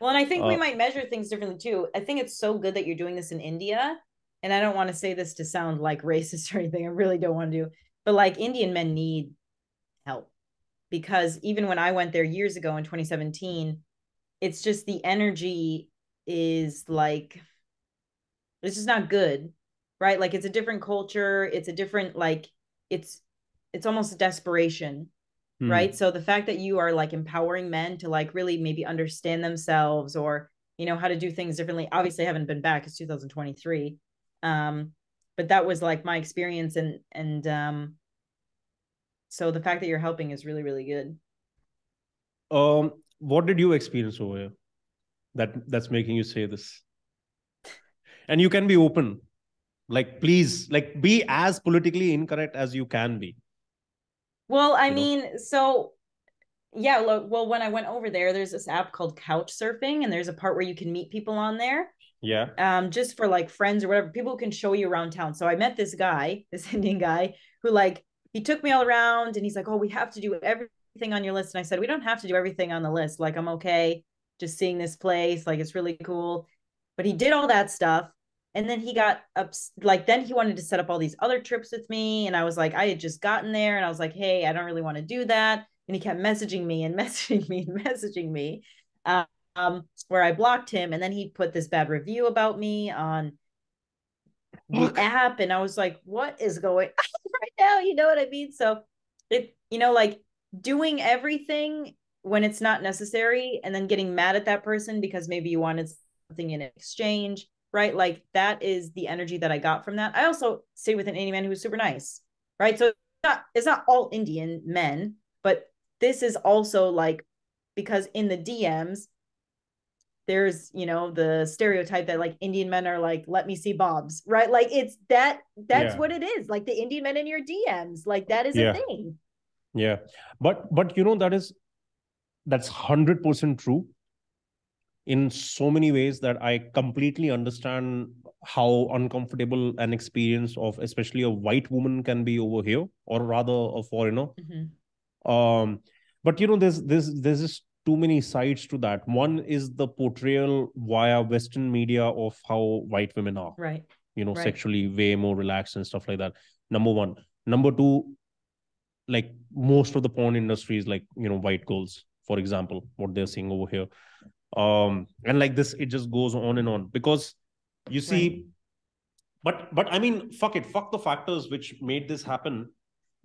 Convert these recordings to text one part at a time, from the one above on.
Well, and I think we Uh, might measure things differently too. I think it's so good that you're doing this in India. And I don't want to say this to sound like racist or anything. I really don't want to do. But like Indian men need help because even when I went there years ago in 2017, it's just the energy is like it's just not good, right? Like it's a different culture, it's a different like it's it's almost desperation, right? hmm. So the fact that you are like empowering men to like really maybe understand themselves or you know how to do things differently. Obviously, I haven't been back. It's 2023, um, but that was like my experience, and and um, so the fact that you're helping is really really good. Um, what did you experience over here that that's making you say this? And you can be open. Like, please, like, be as politically incorrect as you can be. Well, I You know? mean, so yeah, look, well, when I went over there, there's this app called Couch Surfing, and there's a part where you can meet people on there, Yeah. um, just for like friends or whatever. People can show you around town. So I met this guy, this Indian guy, who like he took me all around, and he's like, "Oh, we have to do everything on your list." And I said, "We don't have to do everything on the list. Like, I'm okay just seeing this place. Like, it's really cool." But he did all that stuff, and then he got up. Like, then he wanted to set up all these other trips with me, and I was like, I had just gotten there, and I was like, "Hey, I don't really want to do that." and he kept messaging me and messaging me and messaging me um, where I blocked him. And then he put this bad review about me on the app. And I was like, what is going on right now? You know what I mean? So it, you know, like doing everything when it's not necessary and then getting mad at that person because maybe you wanted something in exchange, right? Like that is the energy that I got from that. I also stayed with an Indian man who was super nice, right? So it's not, it's not all Indian men, but this is also like because in the DMs, there's you know the stereotype that like Indian men are like let me see bobs, right? Like it's that that's Yeah. what it is. Like the Indian men in your DMs, like that is a thing. Yeah. But but you know that is that's 100% true in so many ways that I completely understand how uncomfortable an experience of especially a white woman can be over here or rather a foreigner Mhm. um but you know there's there's there's just too many sides to that one is the portrayal via western media of how white women are Right. you know Right. sexually way more relaxed and stuff like that number one number two like most of the porn industries like you know white girls for example what they're seeing over here um and like this it just goes on and on. Because you Right. see but but i mean fuck it. Fuck the factors which made this happen.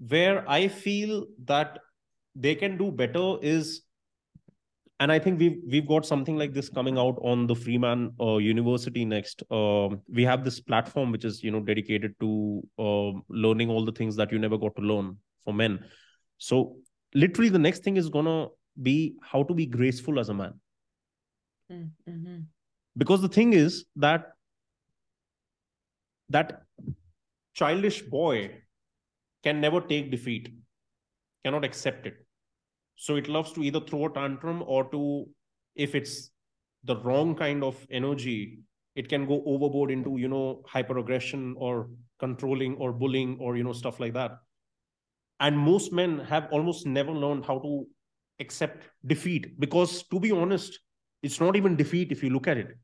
Where i feel that they can do better is and i think we've we've got something like this coming out on the Free Man uh, university next. Um, we have this platform which is you know dedicated to uh, learning all the things that you never got to learn for men. So literally the next thing is gonna be how to be graceful as a man Mm-hmm. because the thing is that that childish boy can never take defeat cannot accept it so it loves to either throw a tantrum or to if it's the wrong kind of energy it can go overboard into you know hyper aggression or controlling or bullying or you know stuff like that and most men have almost never learned how to accept defeat because to be honest it's not even defeat if you look at it.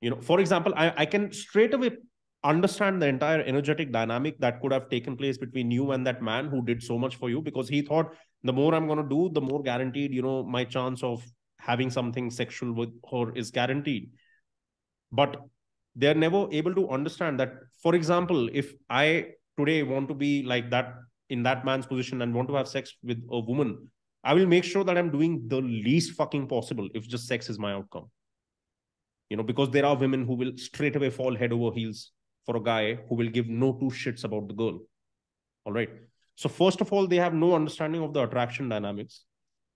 You know for example i, I can straight away understand the entire energetic dynamic that could have taken place between you and that man who did so much for you because he thought the more i'm going to do the more guaranteed you know my chance of having something sexual with her is guaranteed. But they're never able to understand that for example if i today want to be like that in that man's position and want to have sex with a woman i will make sure that i'm doing the least fucking possible if just sex is my outcome. You know because there are women who will straight away fall head over heels for a guy who will give no two shits about the girl. All right. So first of all they have no understanding of the attraction dynamics.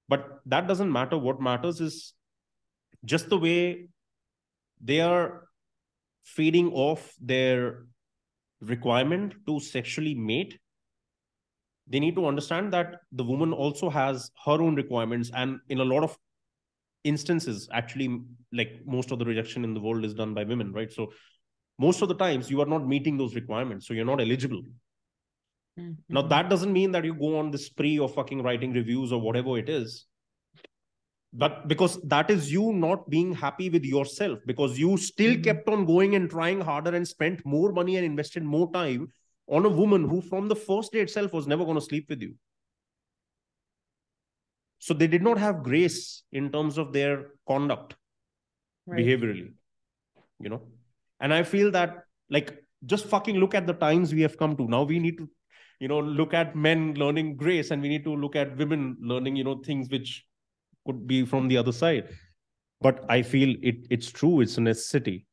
But that doesn't matter. What matters is just the way they are feeding off their requirement to sexually mate they need to understand that the woman also has her own requirements and in a lot of instances actually like most of the rejection in the world is done by women right so most of the times you are not meeting those requirements so you're not eligible mm-hmm. now that doesn't mean that you go on the spree of fucking writing reviews or whatever it is but because that is you not being happy with yourself because you still mm-hmm. kept on going and trying harder and spent more money and invested more time on a woman who from the first day itself was never going to sleep with you. So they did not have grace in terms of their conduct right. behaviorally you know? And i feel that like just fucking look at the times we have come to. Now we need to you know look at men learning grace and we need to look at women learning you know things which could be from the other side. But i feel it it's true it's a necessity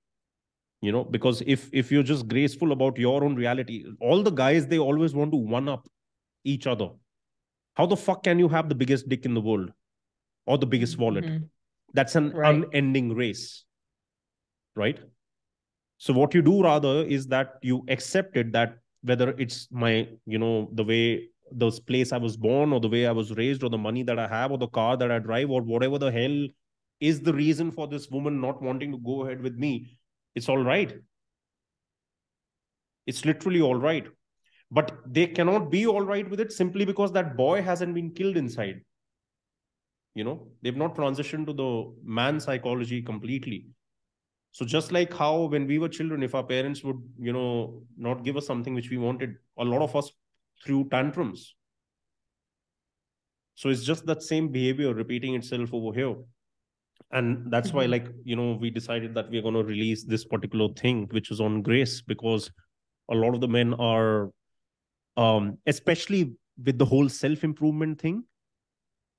you know because if if you're just graceful about your own reality all the guys they always want to one up each other how the fuck can you have the biggest dick in the world or the biggest wallet mm-hmm. that's an right. unending race right so what you do rather is that you accept it that whether it's my you know the way the place i was born or the way i was raised or the money that i have or the car that i drive or whatever the hell is the reason for this woman not wanting to go ahead with me it's all right it's literally all right but they cannot be all right with it simply because that boy hasn't been killed inside you know they've not transitioned to the man psychology completely so just like how when we were children, if our parents would, you know, not give us something which we wanted, a lot of us threw tantrums. So it's just that same behavior repeating itself over here. And that's mm-hmm. why, like, you know, we decided that we're going to release this particular thing, which is on grace, because a lot of the men are, um, especially with the whole self improvement thing,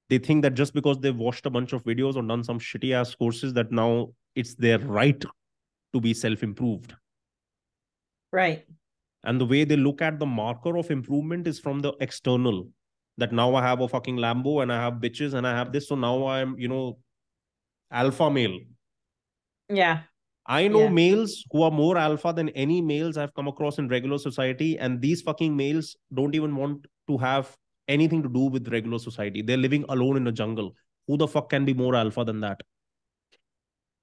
they think that just because they've watched a bunch of videos or done some shitty ass courses, that now it's their right to be self improved right and the way they look at the marker of improvement is from the external that now i have a fucking lambo and i have bitches and i have this so now i'm you know alpha male yeah i know yeah. males who are more alpha than any males i've come across in regular society and these fucking males don't even want to have anything to do with regular society they're living alone in a jungle who the fuck can be more alpha than that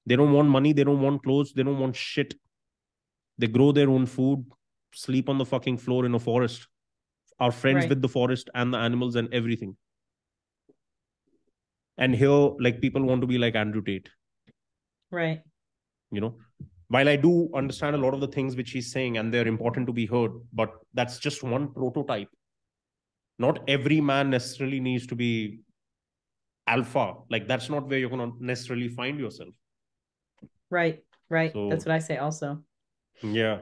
they don't want money. They don't want clothes. They don't want shit. They grow their own food, sleep on the fucking floor in a forest, are friends right. with the forest and the animals and everything. And here, like people want to be like Andrew Tate. Right. You know, while I do understand a lot of the things which he's saying and they're important to be heard, but that's just one prototype. Not every man necessarily needs to be alpha. Like that's not where you're going to necessarily find yourself. Right. Right. So, That's what I say also. Yeah.